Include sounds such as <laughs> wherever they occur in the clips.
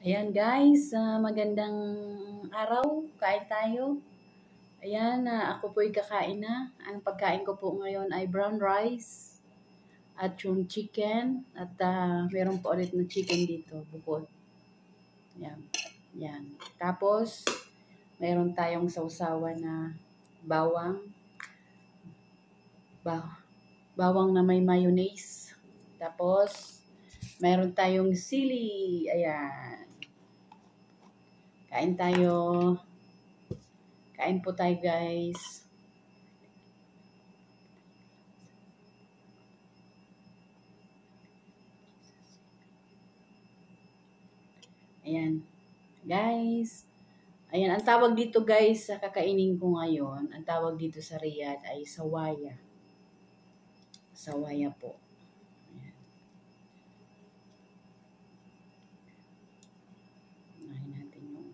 Ayan guys, ah, magandang araw. Kain tayo. Ayan, ah, ako po'y kakain na. Ang pagkain ko po ngayon ay brown rice at yung chicken at ah, meron po ulit na chicken dito, bukod. Ayan. Ayan. Tapos, meron tayong sausawa na bawang. Ba bawang na may mayonnaise. Tapos, meron tayong sili. Ayan. Kain tayo. Kain po tayo, guys. Ayan. Guys. Ayan, ang tawag dito guys sa kakainin ko ngayon, ang tawag dito sa Riyadh ay sawaya. Sawaya po. Ayan. Unahin natin yung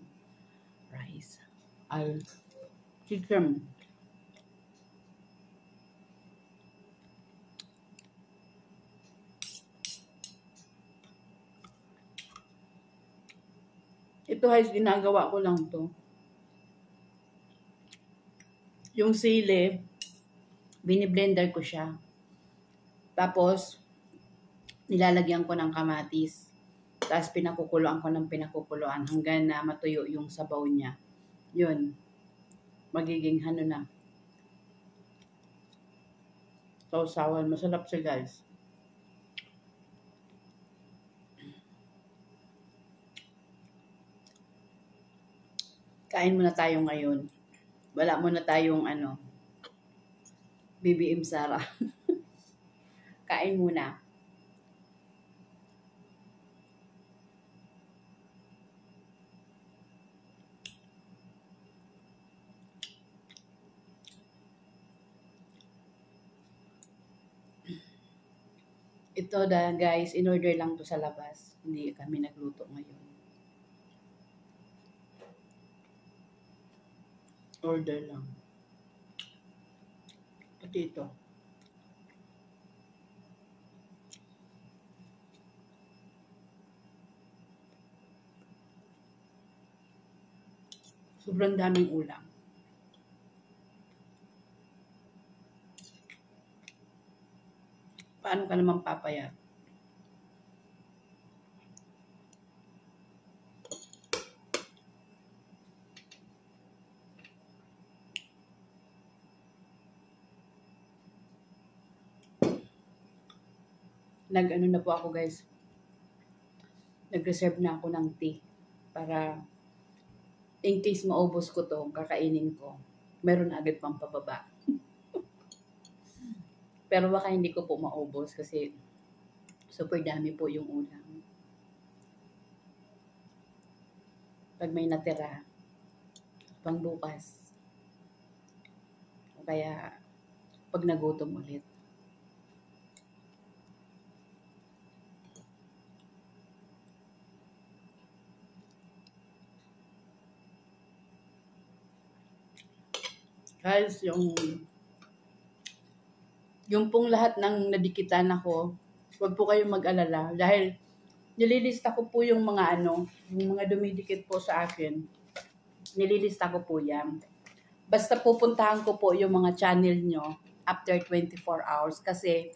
Ay, chicken. Ito guys, ginagawa ko lang to. Yung sili, biniblender ko siya. Tapos, nilalagyan ko ng kamatis. Tapos, pinakukuluan ko ng pinakukuluan hanggang na matuyo yung sabaw niya. Yun. Magiging ano na. Sausawan. Masarap siya guys. Kain muna tayo ngayon. Wala muna tayong ano, BBM Sara. <laughs> Kain muna. Ito da guys, in order lang to sa labas. Hindi kami nagluto ngayon. Order lang. Pati ito. Sobrang daming ulam. Paano ka naman papayat? nag-ano na po ako guys. Nag-reserve na ako ng tea para in case maubos ko to, kakainin ko, meron agad pang pababa. Pero baka hindi ko po maubos kasi super dami po yung ulam. Pag may natira, pang bukas. Kaya, pag nagutom ulit, guys, yung yung pong lahat ng nadikitan ako, huwag po kayong mag-alala dahil nililista ko po yung mga ano, yung mga dumidikit po sa akin. Nililista ko po yan. Basta pupuntahan ko po yung mga channel nyo after 24 hours kasi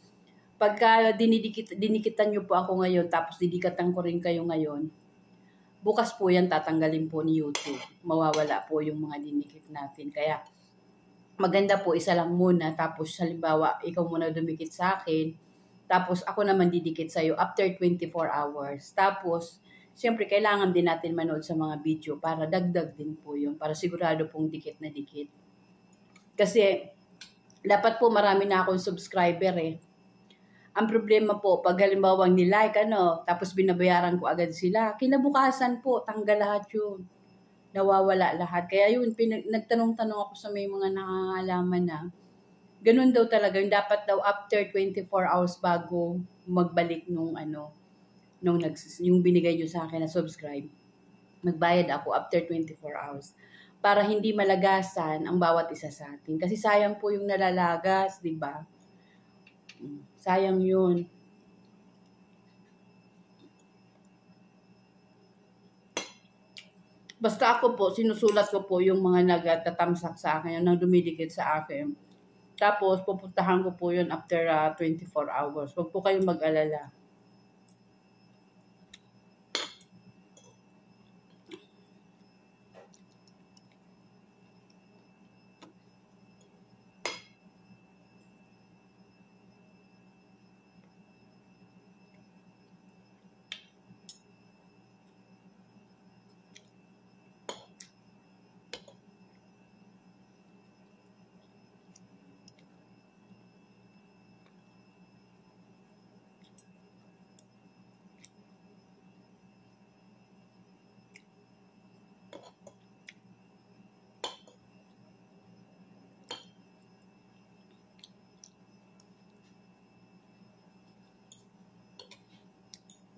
pagka dinidikit, dinikitan nyo po ako ngayon tapos didikatan ko rin kayo ngayon, bukas po yan tatanggalin po ni YouTube. Mawawala po yung mga dinikit natin. Kaya maganda po isa lang muna. Tapos halimbawa ikaw muna dumikit sa akin. Tapos ako naman didikit sa iyo after 24 hours. Tapos siyempre kailangan din natin manood sa mga video para dagdag din po yun para sigurado pong dikit na dikit. Kasi dapat po marami na akong subscriber eh. Ang problema po pag halimbawa ni-like ano tapos binabayaran ko agad sila kinabukasan po tanggal lahat yun nawawala lahat. Kaya yun, pinag, nagtanong-tanong ako sa may mga nakangalaman na, ganun daw talaga, yung dapat daw after 24 hours bago magbalik nung ano, nung nags, yung binigay nyo sa akin na subscribe, magbayad ako after 24 hours para hindi malagasan ang bawat isa sa atin. Kasi sayang po yung nalalagas, di ba? Sayang yun. Basta ako po, sinusulat ko po yung mga nagtatamsak sa akin, yung nang dumidikit sa akin. Tapos, pupuntahan ko po yun after uh, ah, 24 hours. Huwag po kayong mag-alala.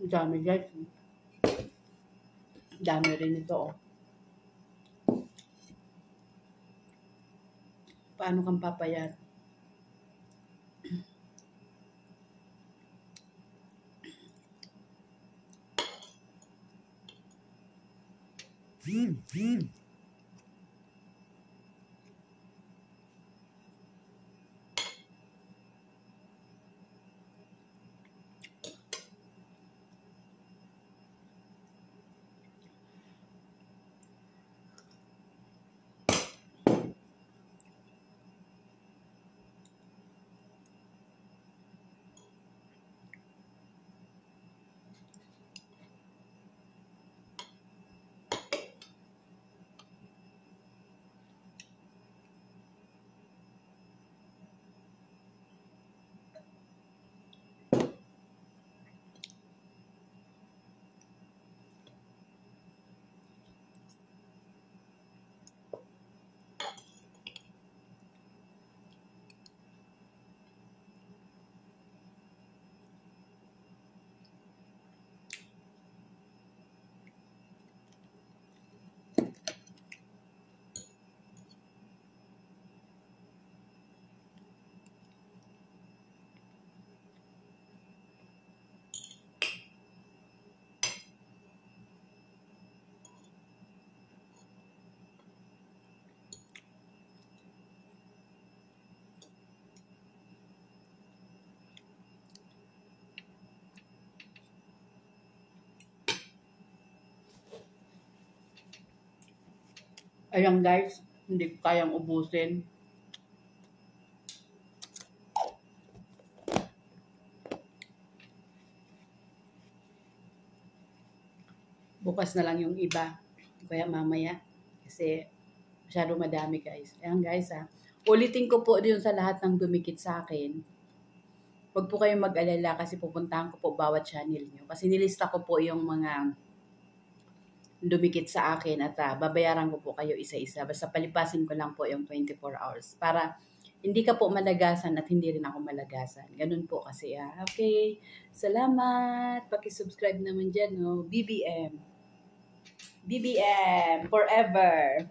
Dami guys. Dami rin ito oh. Paano kang papayat? Hmm, Ayan guys, hindi ko kayang ubusin. Bukas na lang yung iba. Kaya mamaya. Kasi masyado madami guys. Ayan guys ha. Ulitin ko po din sa lahat ng dumikit sa akin. Huwag po kayong mag-alala kasi pupuntahan ko po bawat channel nyo. Kasi nilista ko po yung mga dumikit sa akin at uh, babayaran ko po kayo isa-isa. Basta palipasin ko lang po yung 24 hours para hindi ka po malagasan at hindi rin ako malagasan. Ganun po kasi. Ah. Okay. Salamat. Paki-subscribe naman dyan. No? BBM. BBM. Forever.